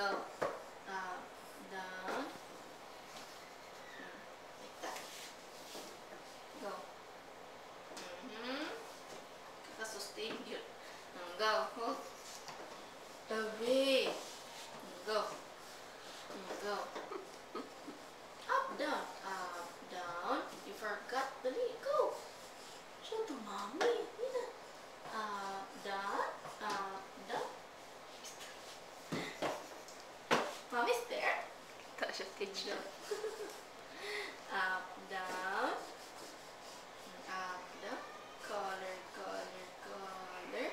go up, down, like that. Go. Mm -hmm. Assustei. Não, go. Hold. angel. up, down, up, down, color, color, color,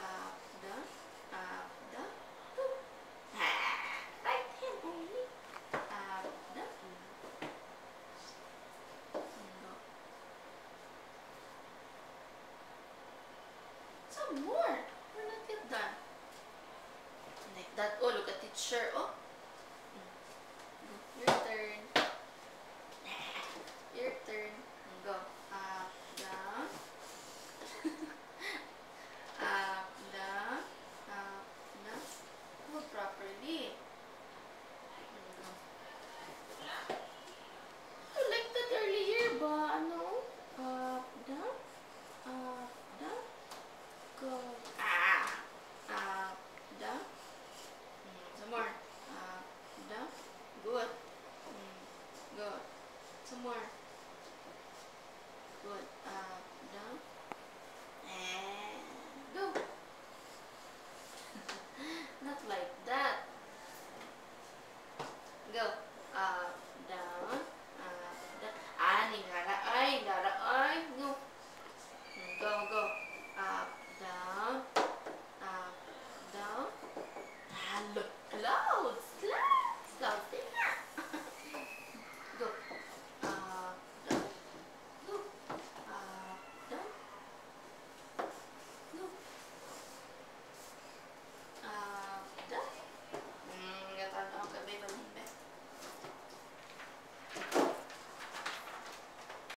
up, down, up, down, right hand only, up, down, no. Some more, we're not yet done. Like that, oh look at teacher, oh. 就啊